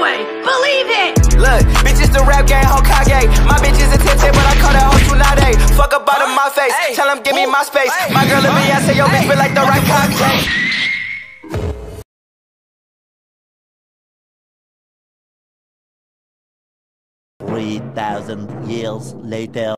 way. Believe it. Look, bitches the rap game, Hokage. My bitch is a tete, but I call that hoe Tsunade. Fuck up out of my face. Tell him give me my space. My girl let me ask yo bitch feel like the right cocktail. 3,000 years later.